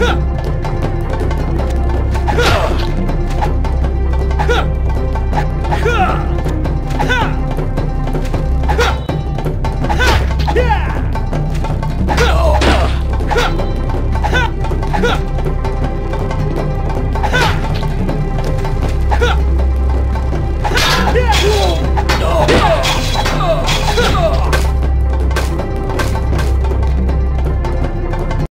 哼